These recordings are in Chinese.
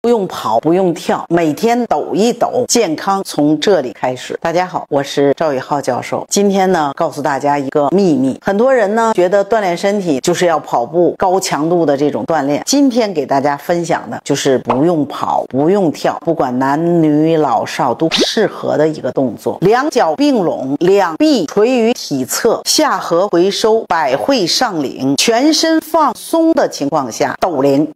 不用跑，不用跳，每天抖一抖，健康从这里开始。大家好，我是赵宇浩教授。今天呢，告诉大家一个秘密。很多人呢觉得锻炼身体就是要跑步，高强度的这种锻炼。今天给大家分享的就是不用跑，不用跳，不管男女老少都适合的一个动作。两脚并拢，两臂垂于体侧，下颌回收，百会上领，全身放松的情况下抖铃。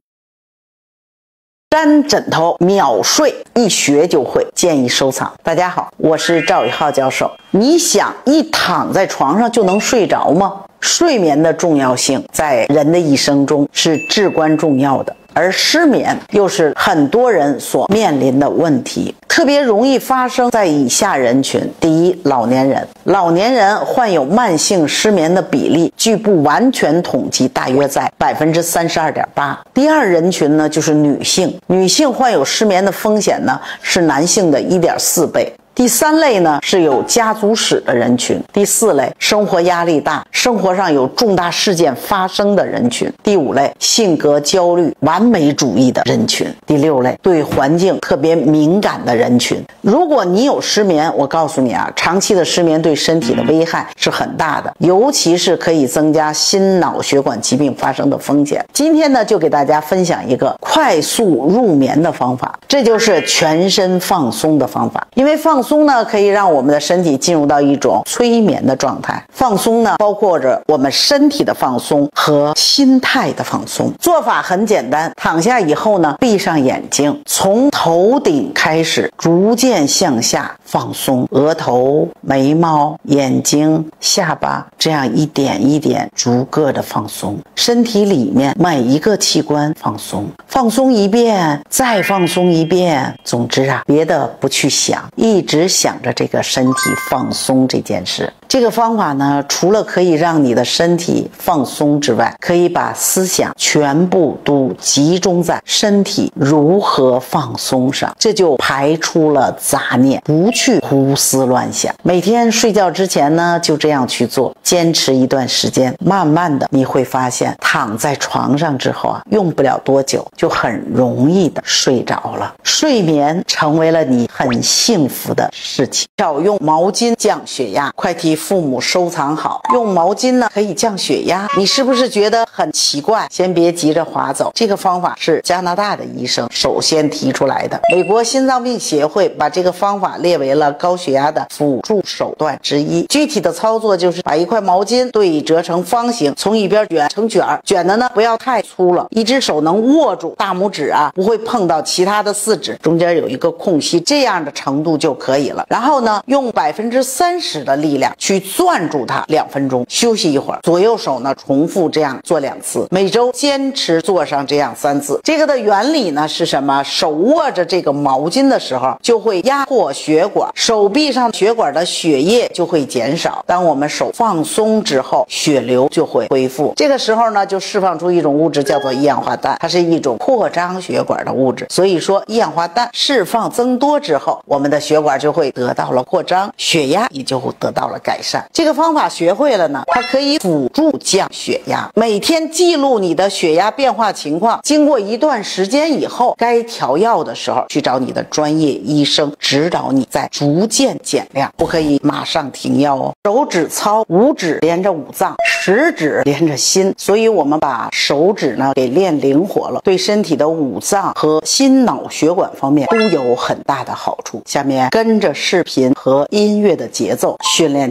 粘枕头秒睡，一学就会，建议收藏。大家好，我是赵宇浩教授。你想一躺在床上就能睡着吗？睡眠的重要性在人的一生中是至关重要的。而失眠又是很多人所面临的问题，特别容易发生在以下人群：第一，老年人，老年人患有慢性失眠的比例，据不完全统计，大约在百分之三十二点八。第二人群呢，就是女性，女性患有失眠的风险呢，是男性的一点四倍。第三类呢是有家族史的人群，第四类生活压力大，生活上有重大事件发生的人群，第五类性格焦虑、完美主义的人群，第六类对环境特别敏感的人群。如果你有失眠，我告诉你啊，长期的失眠对身体的危害是很大的，尤其是可以增加心脑血管疾病发生的风险。今天呢，就给大家分享一个快速入眠的方法，这就是全身放松的方法，因为放。放松呢，可以让我们的身体进入到一种催眠的状态。放松呢，包括着我们身体的放松和心态的放松。做法很简单，躺下以后呢，闭上眼睛，从头顶开始，逐渐向下放松，额头、眉毛、眼睛、下巴，这样一点一点逐个的放松。身体里面每一个器官放松，放松一遍，再放松一遍。总之啊，别的不去想，一直。只想着这个身体放松这件事。这个方法呢，除了可以让你的身体放松之外，可以把思想全部都集中在身体如何放松上，这就排除了杂念，不去胡思乱想。每天睡觉之前呢，就这样去做，坚持一段时间，慢慢的你会发现，躺在床上之后啊，用不了多久就很容易的睡着了，睡眠成为了你很幸福的事情。少用毛巾降血压，快提。父母收藏好，用毛巾呢可以降血压。你是不是觉得很奇怪？先别急着划走，这个方法是加拿大的医生首先提出来的。美国心脏病协会把这个方法列为了高血压的辅助手段之一。具体的操作就是把一块毛巾对折成方形，从一边卷成卷儿，卷的呢不要太粗了，一只手能握住大拇指啊，不会碰到其他的四指，中间有一个空隙，这样的程度就可以了。然后呢，用百分之三十的力量去。去攥住它两分钟，休息一会儿。左右手呢，重复这样做两次，每周坚持做上这样三次。这个的原理呢是什么？手握着这个毛巾的时候，就会压迫血管，手臂上血管的血液就会减少。当我们手放松之后，血流就会恢复。这个时候呢，就释放出一种物质，叫做一氧化氮，它是一种扩张血管的物质。所以说，一氧化氮释放增多之后，我们的血管就会得到了扩张，血压也就得到了改。改善。这个方法学会了呢，它可以辅助降血压。每天记录你的血压变化情况，经过一段时间以后，该调药的时候去找你的专业医生指导你，再逐渐减量，不可以马上停药哦。手指操，五指连着五脏，食指连着心，所以我们把手指呢给练灵活了，对身体的五脏和心脑血管方面都有很大的好处。下面跟着视频和音乐的节奏训练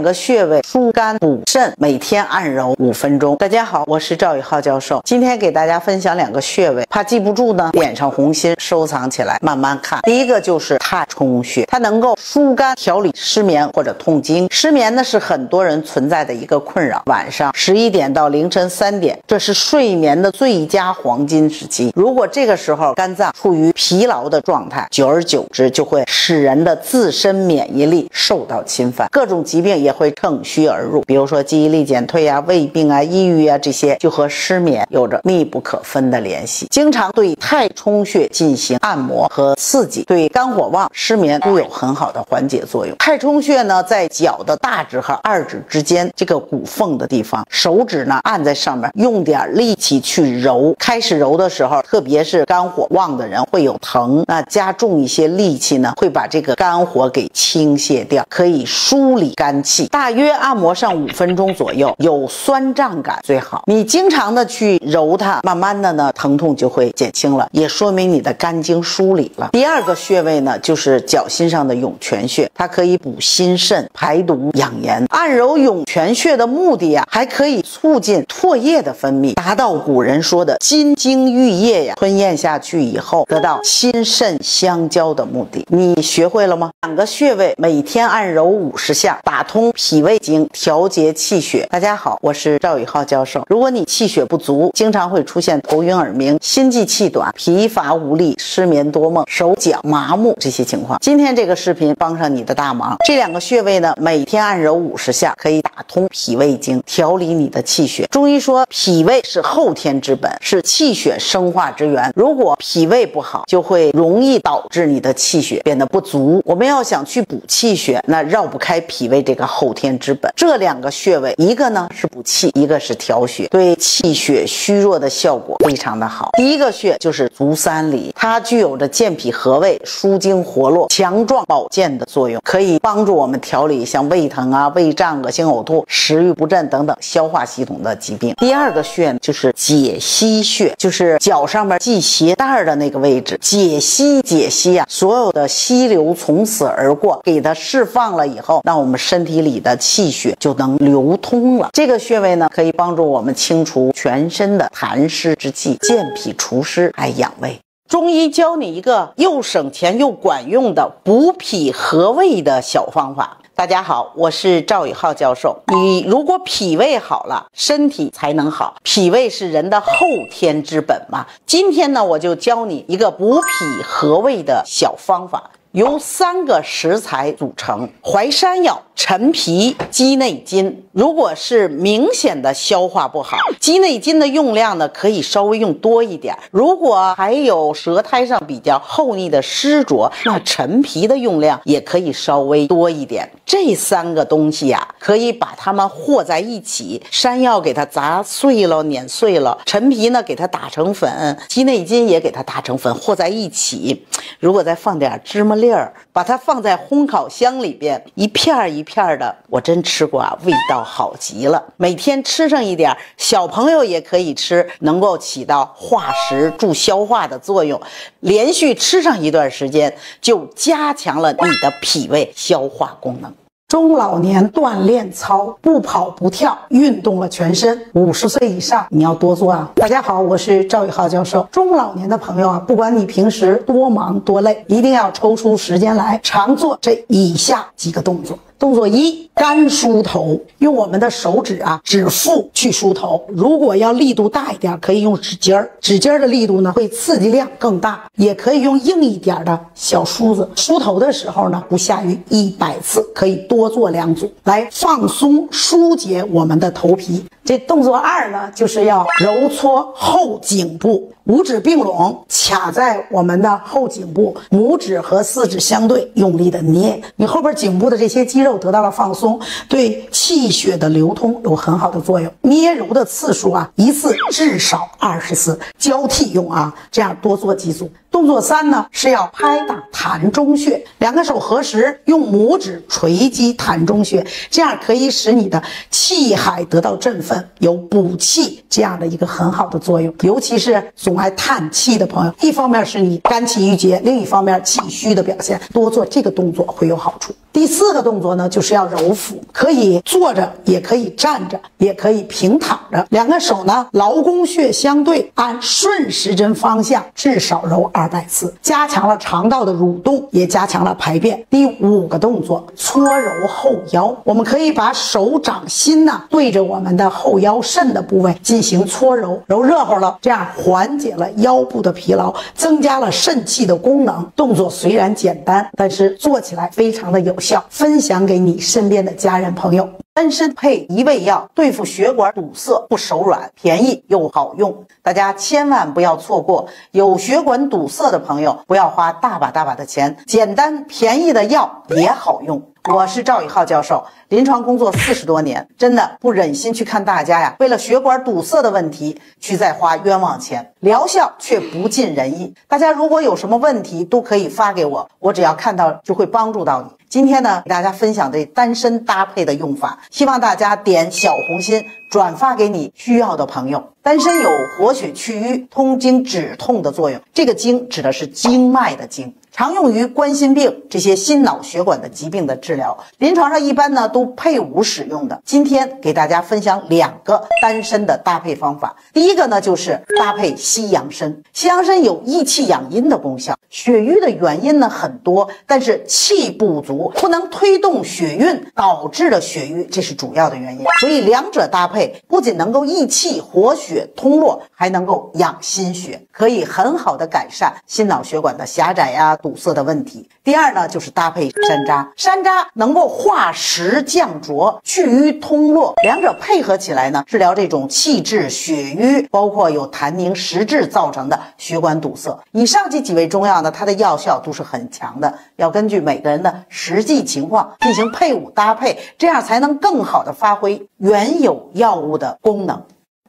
两个穴位疏肝补肾，每天按揉五分钟。大家好，我是赵宇浩教授，今天给大家分享两个穴位，怕记不住呢，点上红心收藏起来，慢慢看。第一个就是太冲穴，它能够疏肝调理失眠或者痛经。失眠呢是很多人存在的一个困扰，晚上十一点到凌晨三点，这是睡眠的最佳黄金时期。如果这个时候肝脏处于疲劳的状态，久而久之就会使人的自身免疫力受到侵犯，各种疾病也。也会乘虚而入，比如说记忆力减退啊、胃病啊、抑郁啊这些，就和失眠有着密不可分的联系。经常对太冲穴进行按摩和刺激，对肝火旺、失眠都有很好的缓解作用。太冲穴呢，在脚的大指和二指之间这个骨缝的地方，手指呢按在上面，用点力气去揉。开始揉的时候，特别是肝火旺的人会有疼，那加重一些力气呢，会把这个肝火给倾泻掉，可以梳理肝气。大约按摩上五分钟左右，有酸胀感最好。你经常的去揉它，慢慢的呢，疼痛就会减轻了，也说明你的肝经梳理了。第二个穴位呢，就是脚心上的涌泉穴，它可以补心肾、排毒、养颜。按揉涌泉穴的目的呀，还可以促进唾液的分泌，达到古人说的金精玉液呀，吞咽下去以后得到心肾相交的目的。你学会了吗？两个穴位每天按揉五十下，打通脾胃经，调节气血。大家好，我是赵宇浩教授。如果你气血不足，经常会出现头晕耳鸣、心悸气短、疲乏无力、失眠多梦、手脚麻木这些情况，今天这个视频帮上你的大忙。这两个穴位呢，每天按揉五十下，可以打通脾胃经，调理你的气血。中医说，脾胃是后天之本，是气血生化之源。如果脾胃不好，就会容易导致你的气血变得不足。我们要想去补气血，那绕不开脾胃这个后天之本。这两个穴位，一个呢是补气，一个是调血，对气血虚弱的效果非常的好。第一个穴就是足三里，它具有着健脾和胃、舒筋活络、强壮保健的作用，可以帮助我们调理像胃疼啊、胃胀、恶心呕吐、食欲不振等等消化系统的疾病。第二个穴就是解溪穴，就是脚上面系鞋带的那个位置，解溪解溪啊，所有的溪流从此而过，给它释放了以后，那我们身体里你的气血就能流通了。这个穴位呢，可以帮助我们清除全身的痰湿之气，健脾除湿，还养胃。中医教你一个又省钱又管用的补脾和胃的小方法。大家好，我是赵宇浩教授。你如果脾胃好了，身体才能好。脾胃是人的后天之本嘛。今天呢，我就教你一个补脾和胃的小方法。由三个食材组成：淮山药、陈皮、鸡内金。如果是明显的消化不好，鸡内金的用量呢，可以稍微用多一点。如果还有舌苔上比较厚腻的湿浊，那陈皮的用量也可以稍微多一点。这三个东西呀，可以把它们和在一起。山药给它砸碎了、碾碎了，陈皮呢给它打成粉，鸡内金也给它打成粉，和在一起。如果再放点芝麻。粒儿，把它放在烘烤箱里边，一片儿一片儿的，我真吃过啊，味道好极了。每天吃上一点，小朋友也可以吃，能够起到化食助消化的作用。连续吃上一段时间，就加强了你的脾胃消化功能。中老年锻炼操，不跑不跳，运动了全身。五十岁以上，你要多做啊！大家好，我是赵宇浩教授。中老年的朋友啊，不管你平时多忙多累，一定要抽出时间来常做这以下几个动作。动作一，干梳头，用我们的手指啊，指腹去梳头。如果要力度大一点，可以用指尖儿，指尖儿的力度呢会刺激量更大。也可以用硬一点的小梳子。梳头的时候呢，不下于一百次，可以多做两组，来放松疏解我们的头皮。这动作二呢，就是要揉搓后颈部，五指并拢，卡在我们的后颈部，拇指和四指相对，用力的捏，你后边颈部的这些肌肉得到了放松，对气血的流通有很好的作用。捏揉的次数啊，一次至少二十次，交替用啊，这样多做几组。动作三呢，是要拍打膻中穴，两个手合十，用拇指锤击膻中穴，这样可以使你的气海得到振奋，有补气这样的一个很好的作用。尤其是总爱叹气的朋友，一方面是你肝气郁结，另一方面气虚的表现，多做这个动作会有好处。第四个动作呢，就是要揉腹，可以坐着，也可以站着，也可以平躺着，两个手呢，劳宫穴相对，按顺时针方向至少揉二百次，加强了肠道的蠕动，也加强了排便。第五个动作，搓揉后腰，我们可以把手掌心呢对着我们的后腰肾的部位进行搓揉，揉热乎了，这样缓解了腰部的疲劳，增加了肾气的功能。动作虽然简单，但是做起来非常的有。效，分享给你身边的家人朋友。丹参配一味药，对付血管堵塞不手软，便宜又好用，大家千万不要错过。有血管堵塞的朋友，不要花大把大把的钱，简单便宜的药也好用。我是赵宇浩教授，临床工作四十多年，真的不忍心去看大家呀，为了血管堵塞的问题去再花冤枉钱，疗效却不尽人意。大家如果有什么问题，都可以发给我，我只要看到就会帮助到你。今天呢，给大家分享这丹参搭配的用法，希望大家点小红心，转发给你需要的朋友。丹参有活血祛瘀、通经止痛的作用，这个经指的是经脉的经。常用于冠心病这些心脑血管的疾病的治疗，临床上一般呢都配伍使用的。今天给大家分享两个丹参的搭配方法。第一个呢就是搭配西洋参，西洋参有益气养阴的功效。血瘀的原因呢很多，但是气不足不能推动血运，导致了血瘀，这是主要的原因。所以两者搭配不仅能够益气活血通络，还能够养心血，可以很好的改善心脑血管的狭窄呀。堵堵塞的问题。第二呢，就是搭配山楂，山楂能够化石降浊、祛瘀通络，两者配合起来呢，治疗这种气滞血瘀，包括有痰凝实滞造成的血管堵塞。以上这几味中药呢，它的药效都是很强的，要根据每个人的实际情况进行配伍搭配，这样才能更好的发挥原有药物的功能。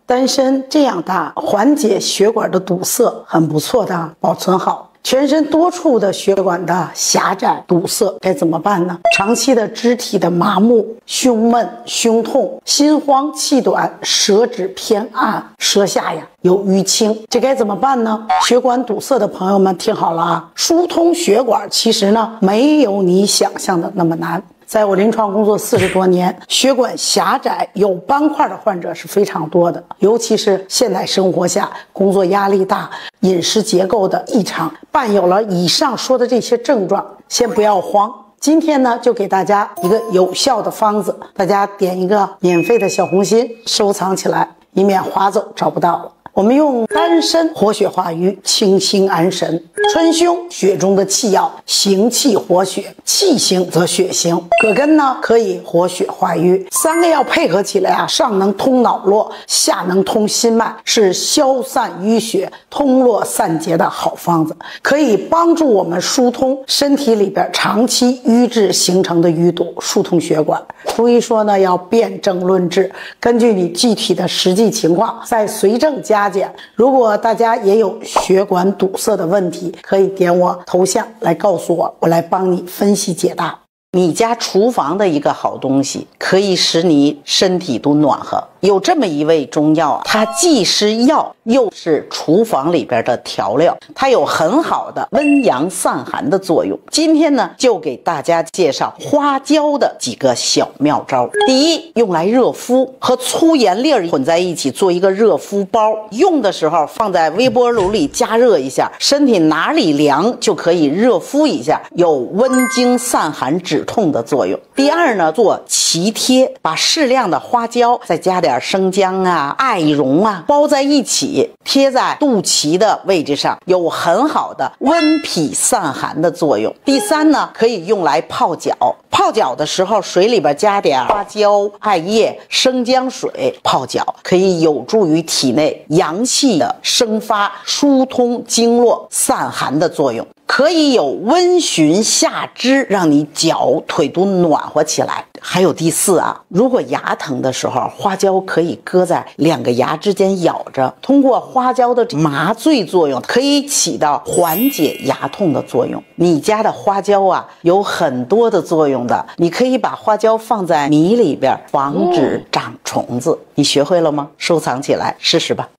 丹参这样大，缓解血管的堵塞，很不错的，保存好。全身多处的血管的狭窄堵塞该怎么办呢？长期的肢体的麻木、胸闷、胸痛、心慌、气短、舌质偏暗、舌下呀有淤青，这该怎么办呢？血管堵塞的朋友们听好了啊，疏通血管其实呢没有你想象的那么难。在我临床工作四十多年，血管狭窄有斑块的患者是非常多的，尤其是现代生活下工作压力大、饮食结构的异常，伴有了以上说的这些症状，先不要慌。今天呢，就给大家一个有效的方子，大家点一个免费的小红心，收藏起来，以免划走找不到了。我们用丹参活血化瘀、清心安神。春凶，血中的气要行气活血，气行则血行。葛根呢，可以活血化瘀。三个药配合起来啊，上能通脑络，下能通心脉，是消散淤血、通络散结的好方子，可以帮助我们疏通身体里边长期瘀滞形成的淤堵，疏通血管。中医说呢，要辨证论治，根据你具体的实际情况，再随症加。加减，如果大家也有血管堵塞的问题，可以点我头像来告诉我，我来帮你分析解答。你家厨房的一个好东西，可以使你身体都暖和。有这么一味中药，它既是药，又是厨房里边的调料，它有很好的温阳散寒的作用。今天呢，就给大家介绍花椒的几个小妙招。第一，用来热敷，和粗盐粒儿混在一起做一个热敷包，用的时候放在微波炉里加热一下，身体哪里凉就可以热敷一下，有温经散寒止痛的作用。第二呢，做脐贴，把适量的花椒再加点。点生姜啊、艾绒啊，包在一起贴在肚脐的位置上，有很好的温脾散寒的作用。第三呢，可以用来泡脚。泡脚的时候，水里边加点花椒、艾叶、生姜水泡脚，可以有助于体内阳气的生发，疏通经络、散寒的作用。可以有温循下肢，让你脚腿都暖和起来。还有第四啊，如果牙疼的时候，花椒可以搁在两个牙之间咬着，通过花椒的麻醉作用，可以起到缓解牙痛的作用。你家的花椒啊，有很多的作用的，你可以把花椒放在米里边，防止长虫子。你学会了吗？收藏起来试试吧。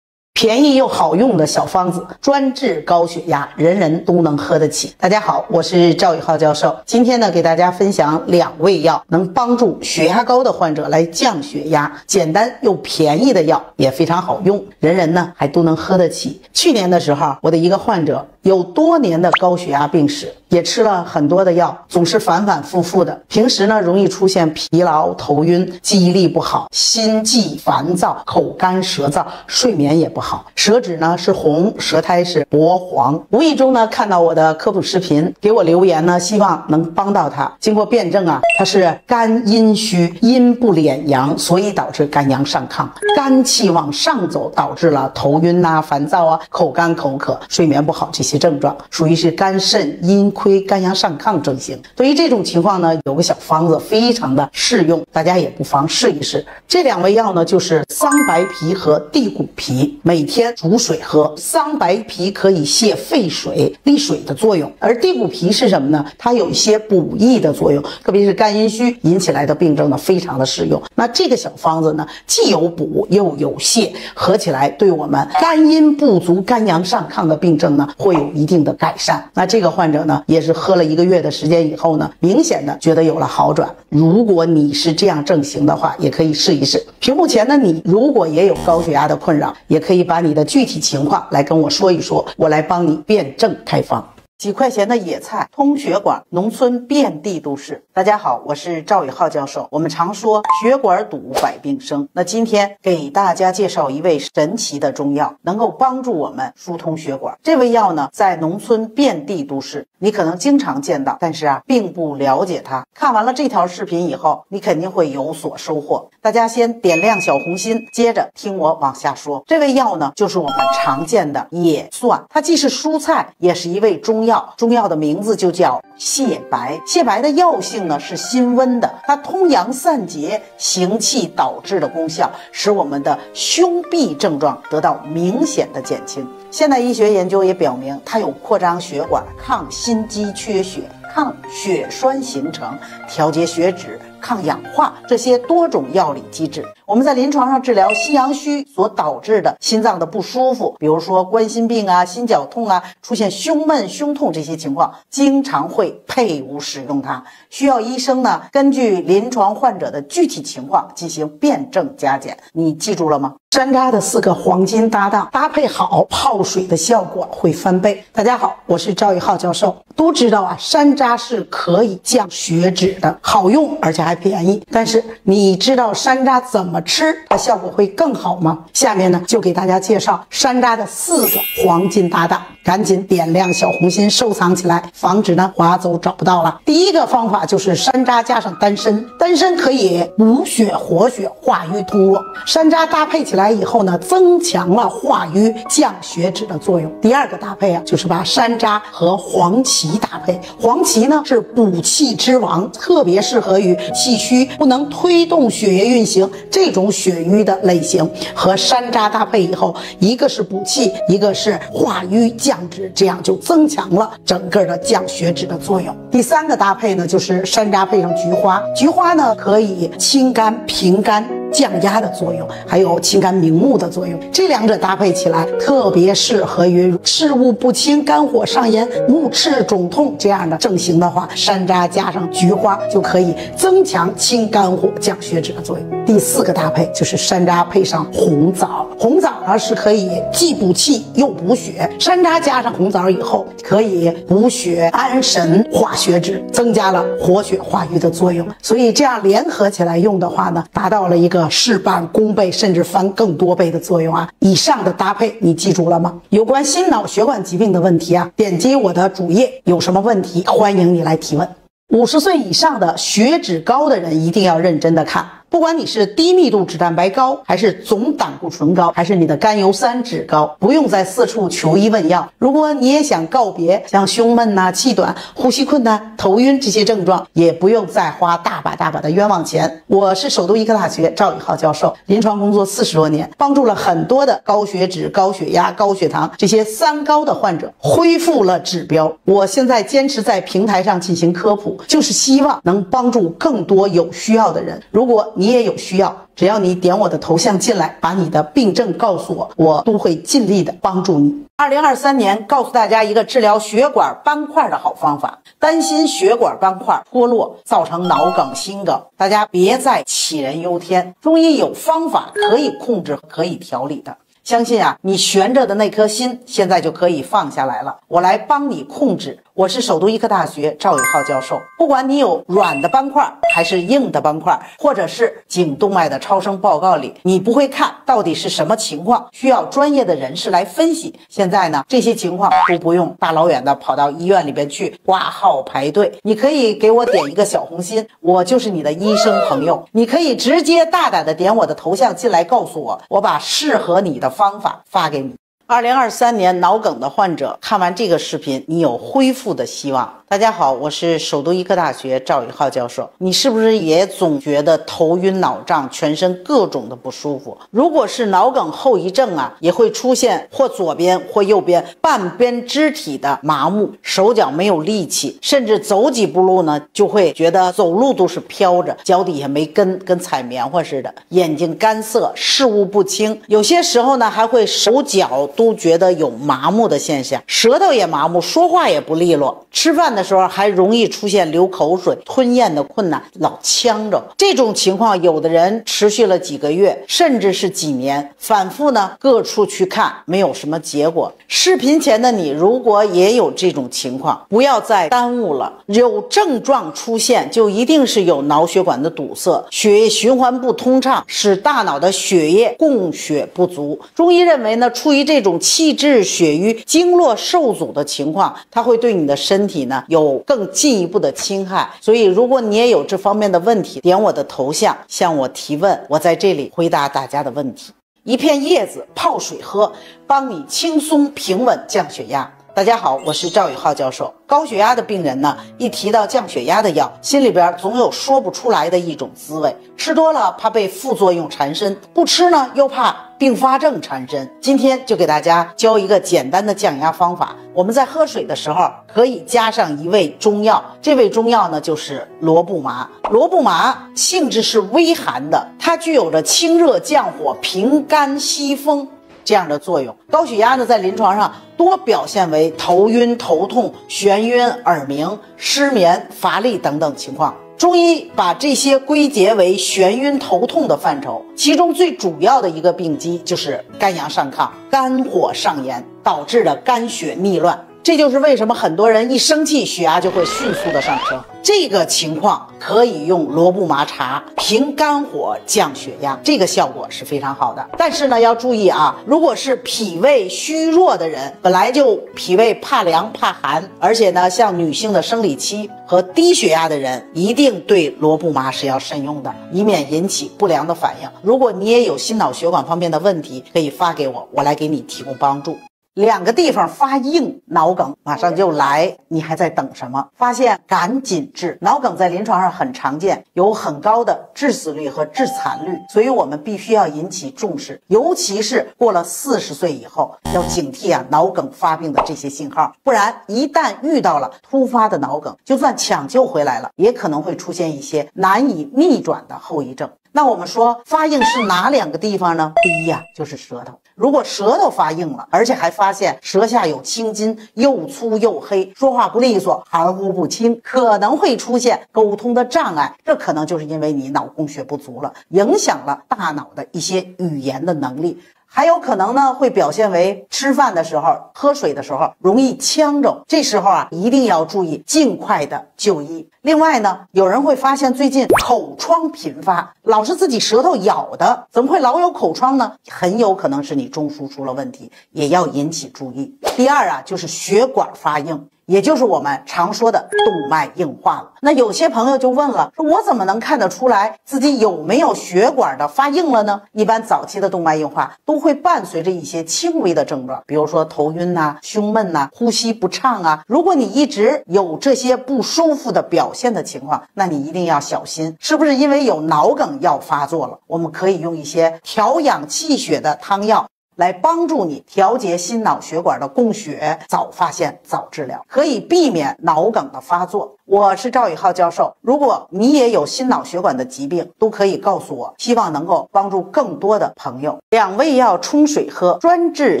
便宜又好用的小方子，专治高血压，人人都能喝得起。大家好，我是赵宇浩教授。今天呢，给大家分享两味药，能帮助血压高的患者来降血压，简单又便宜的药，也非常好用，人人呢还都能喝得起。去年的时候，我的一个患者有多年的高血压病史。也吃了很多的药，总是反反复复的。平时呢，容易出现疲劳、头晕、记忆力不好、心悸烦躁、口干舌燥、睡眠也不好。舌质呢是红，舌苔是薄黄。无意中呢看到我的科普视频，给我留言呢，希望能帮到他。经过辩证啊，他是肝阴虚，阴不敛阳，所以导致肝阳上亢，肝气往上走，导致了头晕呐、烦躁啊、口干口渴、睡眠不好这些症状，属于是肝肾阴亏、肝阳上亢症型。对于这种情况呢，有个小方子非常的适用，大家也不妨试一试。这两味药呢，就是桑白皮和地骨皮，每天煮水喝。桑白皮可以泻肺水、利水的作用，而地骨皮是什么呢？它有一些补益的作用，特别是肝阴虚引起来的病症呢，非常的适用。那这个小方子呢，既有补又有泻，合起来对我们肝阴不足、肝阳上亢的病症呢，会有一定的改善。那这个患者呢，也是喝了一个月的时间以后呢，明显的觉得有了好转。如果你是这样症型的话，也可以试一试。屏幕前的你，如果也有高血压的困扰，也可以把你的具体情况来跟我说一说，我来帮你辩证开方。几块钱的野菜通血管，农村遍地都是。大家好，我是赵宇浩教授。我们常说血管堵，百病生。那今天给大家介绍一味神奇的中药，能够帮助我们疏通血管。这味药呢，在农村遍地都是，你可能经常见到，但是啊，并不了解它。看完了这条视频以后，你肯定会有所收获。大家先点亮小红心，接着听我往下说。这味药呢，就是我们常见的野蒜，它既是蔬菜，也是一味中药。中药的名字就叫泻白。泻白的药性呢是辛温的，它通阳散结、行气导滞的功效，使我们的胸痹症状得到明显的减轻。现代医学研究也表明，它有扩张血管、抗心肌缺血、抗血栓形成、调节血脂。抗氧化这些多种药理机制，我们在临床上治疗心阳虚所导致的心脏的不舒服，比如说冠心病啊、心绞痛啊，出现胸闷、胸痛这些情况，经常会配伍使用它。需要医生呢根据临床患者的具体情况进行辩证加减。你记住了吗？山楂的四个黄金搭档搭配好，泡水的效果会翻倍。大家好，我是赵宇浩教授。都知道啊，山楂是可以降血脂的，好用而且还便宜。但是你知道山楂怎么吃它效果会更好吗？下面呢就给大家介绍山楂的四个黄金搭档，赶紧点亮小红心收藏起来，防止呢划走找不到了。第一个方法就是山楂加上丹参，丹参可以补血活血、化瘀通络，山楂搭配起来。以后呢，增强了化瘀、降血脂的作用。第二个搭配啊，就是把山楂和黄芪搭配。黄芪呢是补气之王，特别适合于气虚不能推动血液运行这种血瘀的类型。和山楂搭配以后，一个是补气，一个是化瘀降脂，这样就增强了整个的降血脂的作用。第三个搭配呢，就是山楂配上菊花。菊花呢可以清肝平肝。降压的作用，还有清肝明目的作用，这两者搭配起来特别适合于视物不清、肝火上炎、目赤肿痛这样的症型的话，山楂加上菊花就可以增强清肝火、降血脂的作用。第四个搭配就是山楂配上红枣，红枣呢是可以既补气又补血，山楂加上红枣以后可以补血、安神、化血脂，增加了活血化瘀的作用。所以这样联合起来用的话呢，达到了一个。事半功倍，甚至翻更多倍的作用啊！以上的搭配你记住了吗？有关心脑血管疾病的问题啊，点击我的主页，有什么问题欢迎你来提问。五十岁以上的血脂高的人一定要认真的看。不管你是低密度脂蛋白高，还是总胆固醇高，还是你的甘油三酯高，不用再四处求医问药。如果你也想告别像胸闷呐、气短、呼吸困难、头晕这些症状，也不用再花大把大把的冤枉钱。我是首都医科大学赵宇浩教授，临床工作四十多年，帮助了很多的高血脂、高血压、高血糖这些三高的患者恢复了指标。我现在坚持在平台上进行科普，就是希望能帮助更多有需要的人。如果你也有需要，只要你点我的头像进来，把你的病症告诉我，我都会尽力的帮助你。二零二三年，告诉大家一个治疗血管斑块的好方法。担心血管斑块脱落造成脑梗、心梗，大家别再杞人忧天。中医有方法可以控制、可以调理的。相信啊，你悬着的那颗心现在就可以放下来了。我来帮你控制。我是首都医科大学赵宇浩教授。不管你有软的斑块还是硬的斑块，或者是颈动脉的超声报告里你不会看到底是什么情况，需要专业的人士来分析。现在呢，这些情况都不用大老远的跑到医院里边去挂号排队，你可以给我点一个小红心，我就是你的医生朋友。你可以直接大胆的点我的头像进来告诉我，我把适合你的方法发给你。二零二三年脑梗的患者看完这个视频，你有恢复的希望。大家好，我是首都医科大学赵宇浩教授。你是不是也总觉得头晕脑胀，全身各种的不舒服？如果是脑梗后遗症啊，也会出现或左边或右边半边肢体的麻木，手脚没有力气，甚至走几步路呢，就会觉得走路都是飘着，脚底下没根，跟踩棉花似的。眼睛干涩，视物不清，有些时候呢，还会手脚都觉得有麻木的现象，舌头也麻木，说话也不利落，吃饭。的时候还容易出现流口水、吞咽的困难，老呛着。这种情况，有的人持续了几个月，甚至是几年，反复呢各处去看，没有什么结果。视频前的你，如果也有这种情况，不要再耽误了。有症状出现，就一定是有脑血管的堵塞，血液循环不通畅，使大脑的血液供血不足。中医认为呢，出于这种气滞血瘀、经络受阻的情况，它会对你的身体呢。有更进一步的侵害，所以如果你也有这方面的问题，点我的头像向我提问，我在这里回答大家的问题。一片叶子泡水喝，帮你轻松平稳降血压。大家好，我是赵宇浩教授。高血压的病人呢，一提到降血压的药，心里边总有说不出来的一种滋味。吃多了怕被副作用缠身，不吃呢又怕并发症缠身。今天就给大家教一个简单的降压方法。我们在喝水的时候可以加上一味中药，这味中药呢就是罗布麻。罗布麻性质是微寒的，它具有着清热降火、平肝息风。这样的作用，高血压呢，在临床上多表现为头晕、头痛、眩晕、耳鸣、失眠、乏力等等情况。中医把这些归结为眩晕头痛的范畴，其中最主要的一个病机就是肝阳上亢、肝火上炎导致的肝血逆乱。这就是为什么很多人一生气血压就会迅速的上升。这个情况可以用罗布麻茶平肝火降血压，这个效果是非常好的。但是呢，要注意啊，如果是脾胃虚弱的人，本来就脾胃怕凉怕寒，而且呢，像女性的生理期和低血压的人，一定对罗布麻是要慎用的，以免引起不良的反应。如果你也有心脑血管方面的问题，可以发给我，我来给你提供帮助。两个地方发硬，脑梗马上就来，你还在等什么？发现赶紧治。脑梗在临床上很常见，有很高的致死率和致残率，所以我们必须要引起重视，尤其是过了四十岁以后，要警惕啊脑梗发病的这些信号，不然一旦遇到了突发的脑梗，就算抢救回来了，也可能会出现一些难以逆转的后遗症。那我们说发硬是哪两个地方呢？第一呀，就是舌头。如果舌头发硬了，而且还发现舌下有青筋，又粗又黑，说话不利索，含糊不清，可能会出现沟通的障碍。这可能就是因为你脑供血不足了，影响了大脑的一些语言的能力。还有可能呢，会表现为吃饭的时候、喝水的时候容易呛着，这时候啊，一定要注意尽快的就医。另外呢，有人会发现最近口疮频发，老是自己舌头咬的，怎么会老有口疮呢？很有可能是你中枢出了问题，也要引起注意。第二啊，就是血管发硬。也就是我们常说的动脉硬化了。那有些朋友就问了，说我怎么能看得出来自己有没有血管的发硬了呢？一般早期的动脉硬化都会伴随着一些轻微的症状，比如说头晕呐、胸闷呐、呼吸不畅啊。如果你一直有这些不舒服的表现的情况，那你一定要小心，是不是因为有脑梗要发作了？我们可以用一些调养气血的汤药。来帮助你调节心脑血管的供血，早发现早治疗，可以避免脑梗的发作。我是赵宇浩教授，如果你也有心脑血管的疾病，都可以告诉我，希望能够帮助更多的朋友。两味药冲水喝，专治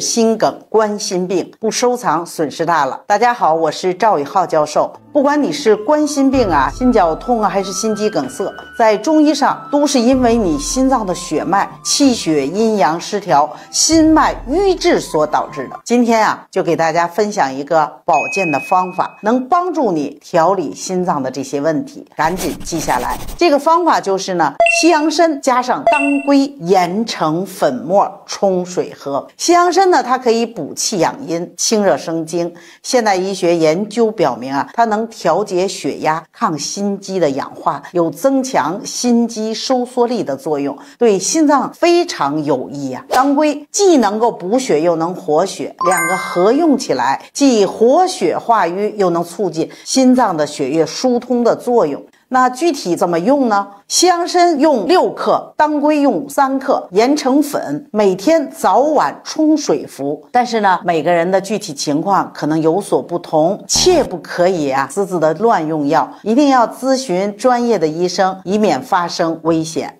心梗、冠心病，不收藏损失大了。大家好，我是赵宇浩教授。不管你是冠心病啊、心绞痛啊，还是心肌梗塞，在中医上都是因为你心脏的血脉气血阴阳失调，心。脉瘀滞所导致的。今天啊，就给大家分享一个保健的方法，能帮助你调理心脏的这些问题，赶紧记下来。这个方法就是呢，西洋参加上当归研成粉末冲水喝。西洋参呢，它可以补气养阴、清热生津。现代医学研究表明啊，它能调节血压、抗心肌的氧化，有增强心肌收缩力的作用，对心脏非常有益啊。当归既能够补血，又能活血，两个合用起来，既活血化瘀，又能促进心脏的血血液疏通的作用。那具体怎么用呢？西洋参用六克，当归用三克，研成粉，每天早晚冲水服。但是呢，每个人的具体情况可能有所不同，切不可以啊私自的乱用药，一定要咨询专业的医生，以免发生危险。